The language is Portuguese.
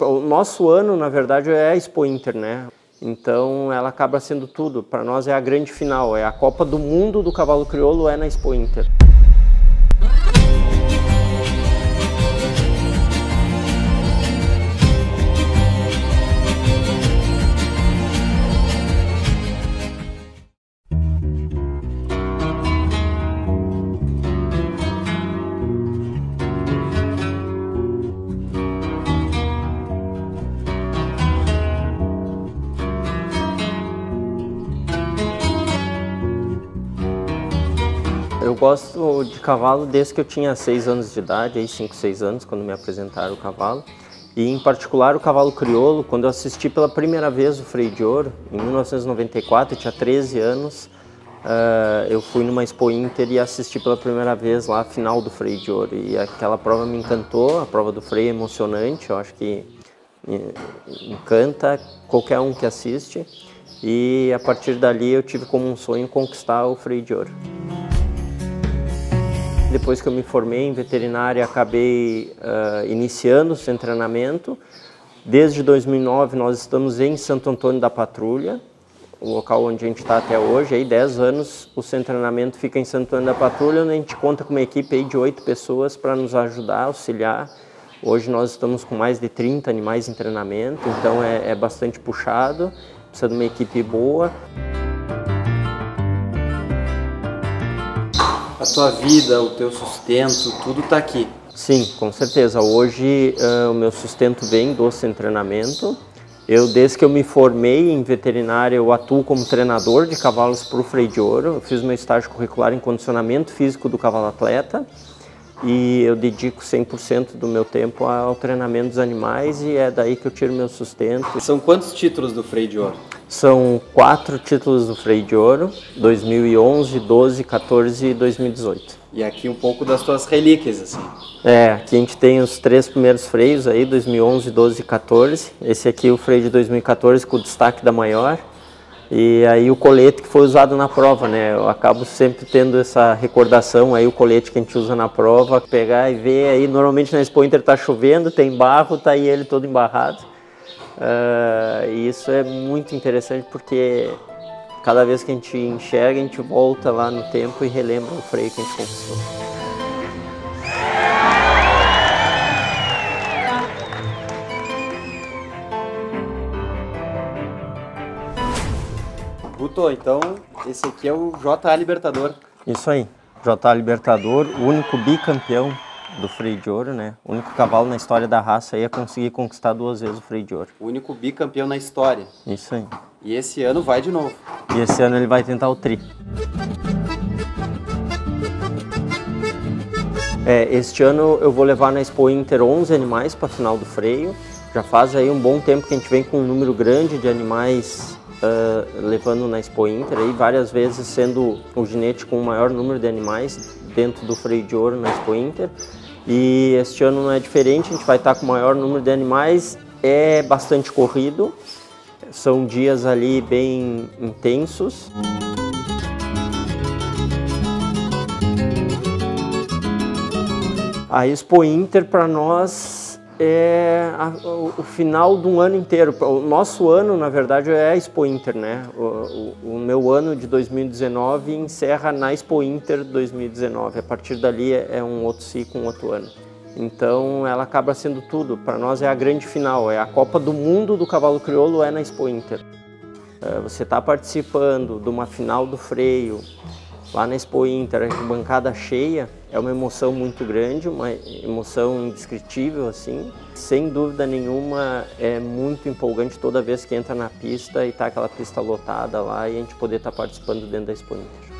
O nosso ano, na verdade, é a Expo Inter, né? Então ela acaba sendo tudo. Para nós é a grande final, é a Copa do Mundo do Cavalo Crioulo é na Expo Inter. Gosto de cavalo desde que eu tinha 6 anos de idade, aí 5, 6 anos, quando me apresentaram o cavalo. E em particular o cavalo crioulo, quando eu assisti pela primeira vez o Freio de Ouro, em 1994, eu tinha 13 anos, uh, eu fui numa Expo Inter e assisti pela primeira vez lá a final do Freio de Ouro. E aquela prova me encantou, a prova do freio é emocionante, eu acho que encanta qualquer um que assiste. E a partir dali eu tive como um sonho conquistar o Freio de Ouro. Depois que eu me formei em veterinária, acabei uh, iniciando o treinamento. Desde 2009 nós estamos em Santo Antônio da Patrulha, o local onde a gente está até hoje. Aí 10 anos o centro treinamento fica em Santo Antônio da Patrulha, onde a gente conta com uma equipe aí de 8 pessoas para nos ajudar, auxiliar. Hoje nós estamos com mais de 30 animais em treinamento, então é, é bastante puxado, precisa de uma equipe boa. A tua vida, o teu sustento, tudo está aqui. Sim, com certeza. Hoje uh, o meu sustento vem do treinamento. Eu, desde que eu me formei em veterinária, eu atuo como treinador de cavalos para o freio de ouro. Eu fiz meu estágio curricular em condicionamento físico do cavalo atleta e eu dedico 100% do meu tempo ao treinamento dos animais e é daí que eu tiro meu sustento. São quantos títulos do freio de ouro? São quatro títulos do freio de ouro, 2011, 12, 14 e 2018. E aqui um pouco das tuas relíquias, assim. É, aqui a gente tem os três primeiros freios aí, 2011, 12 e 14. Esse aqui é o freio de 2014 com o destaque da maior. E aí o colete que foi usado na prova, né? Eu acabo sempre tendo essa recordação aí, o colete que a gente usa na prova, pegar e ver aí, normalmente na Expo Inter tá chovendo, tem barro, tá aí ele todo embarrado. Uh, e isso é muito interessante porque cada vez que a gente enxerga, a gente volta lá no tempo e relembra o freio que a gente conquistou. Guto, então esse aqui é o JA Libertador. Isso aí, JA Libertador, o único bicampeão do freio de ouro, né? O único cavalo na história da raça aí a conseguir conquistar duas vezes o freio de ouro. O único bicampeão na história. Isso aí. E esse ano vai de novo. E esse ano ele vai tentar o tri. É, este ano eu vou levar na Expo Inter 11 animais para a final do freio. Já faz aí um bom tempo que a gente vem com um número grande de animais uh, levando na Expo Inter, aí várias vezes sendo o ginete com o maior número de animais dentro do freio de ouro na Expo Inter. E este ano não é diferente, a gente vai estar com o maior número de animais, é bastante corrido, são dias ali bem intensos. A Expo Inter para nós é a, o, o, final de um ano inteiro. O nosso ano, na verdade, é a Expo Inter, né? O, o, o, meu ano de 2019 encerra na Expo Inter 2019. A partir dali é, é um outro ciclo, um outro ano. Então ela acaba sendo tudo. Para nós é a grande final, é a Copa do Mundo do Cavalo Crioulo é na Expo Inter. É, você está participando de uma final do freio, lá na Expo Inter, a bancada cheia, é uma emoção muito grande, uma emoção indescritível assim. Sem dúvida nenhuma, é muito empolgante toda vez que entra na pista e tá aquela pista lotada lá e a gente poder estar tá participando dentro da Expo Inter.